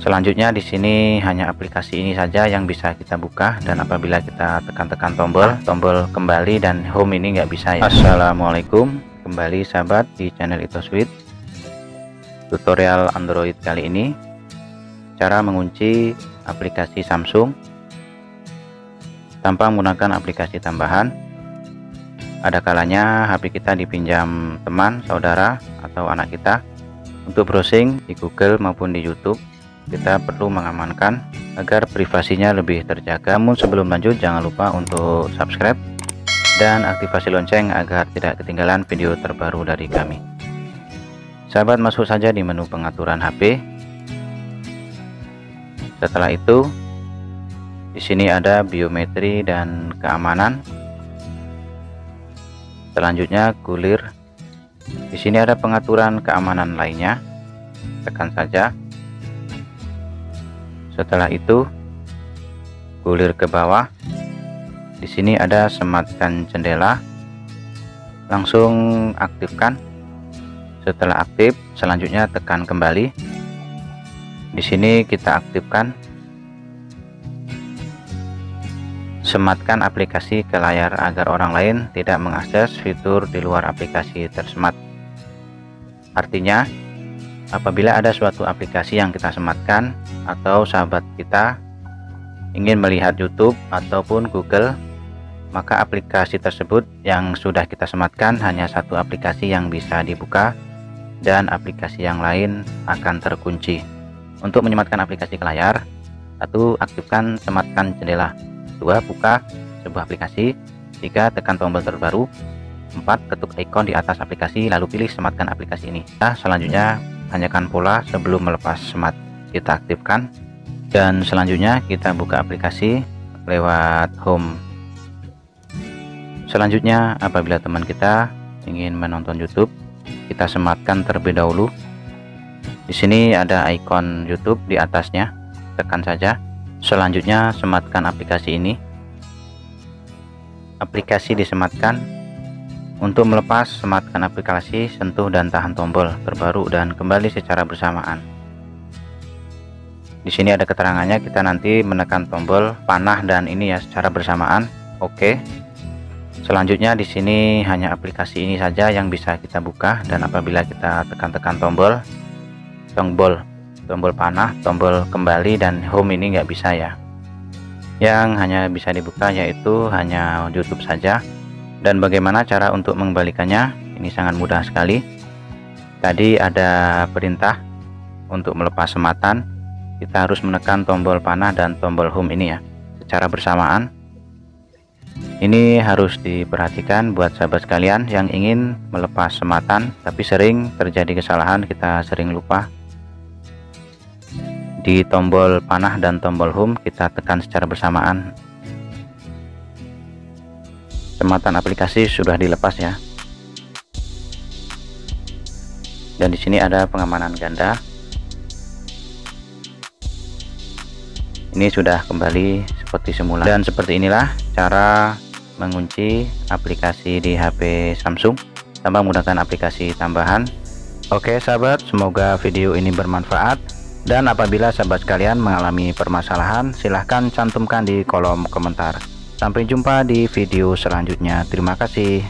Selanjutnya di sini hanya aplikasi ini saja yang bisa kita buka dan apabila kita tekan-tekan tombol, tombol kembali dan home ini nggak bisa ya. Assalamualaikum, kembali sahabat di channel Sweet. Tutorial Android kali ini cara mengunci aplikasi Samsung tanpa menggunakan aplikasi tambahan. Ada kalanya HP kita dipinjam teman, saudara, atau anak kita untuk browsing di Google maupun di YouTube kita perlu mengamankan agar privasinya lebih terjaga. Namun sebelum lanjut jangan lupa untuk subscribe dan aktivasi lonceng agar tidak ketinggalan video terbaru dari kami. Sahabat masuk saja di menu pengaturan HP setelah itu di sini ada biometri dan keamanan. Selanjutnya gulir di sini ada pengaturan keamanan lainnya. Tekan saja setelah itu gulir ke bawah. Di sini ada sematkan jendela. Langsung aktifkan. Setelah aktif selanjutnya tekan kembali. Di sini kita aktifkan. Sematkan aplikasi ke layar agar orang lain tidak mengakses fitur di luar aplikasi tersemat artinya apabila ada suatu aplikasi yang kita sematkan atau sahabat kita ingin melihat YouTube ataupun Google maka aplikasi tersebut yang sudah kita sematkan hanya satu aplikasi yang bisa dibuka dan aplikasi yang lain akan terkunci. Untuk menyematkan aplikasi ke layar satu aktifkan sematkan jendela. Dua buka sebuah aplikasi. Tiga tekan tombol terbaru. Empat ketuk ikon di atas aplikasi lalu pilih sematkan aplikasi ini. Nah, selanjutnya tanyakan pola sebelum melepas smart kita aktifkan. Dan selanjutnya kita buka aplikasi lewat home. Selanjutnya apabila teman kita ingin menonton YouTube kita sematkan terlebih dahulu. Di sini ada ikon YouTube di atasnya. Tekan saja. Selanjutnya sematkan aplikasi ini. Aplikasi disematkan untuk melepas, sematkan aplikasi, sentuh dan tahan tombol terbaru dan kembali secara bersamaan. Di sini ada keterangannya, kita nanti menekan tombol panah dan ini ya secara bersamaan. Oke. Selanjutnya di sini hanya aplikasi ini saja yang bisa kita buka dan apabila kita tekan-tekan tombol tombol tombol panah, tombol kembali dan home ini nggak bisa ya. Yang hanya bisa dibuka yaitu hanya YouTube saja dan bagaimana cara untuk mengembalikannya? Ini sangat mudah sekali. Tadi ada perintah untuk melepas sematan. Kita harus menekan tombol panah dan tombol home ini ya secara bersamaan. Ini harus diperhatikan buat sahabat sekalian yang ingin melepas sematan tapi sering terjadi kesalahan kita sering lupa. Di tombol panah dan tombol home kita tekan secara bersamaan sematan aplikasi sudah dilepas ya. Dan di sini ada pengamanan ganda. Ini sudah kembali seperti semula. Dan seperti inilah cara mengunci aplikasi di HP Samsung. Tanpa menggunakan aplikasi tambahan. Oke sahabat semoga video ini bermanfaat. Dan apabila sahabat sekalian mengalami permasalahan silahkan cantumkan di kolom komentar Sampai jumpa di video selanjutnya. Terima kasih.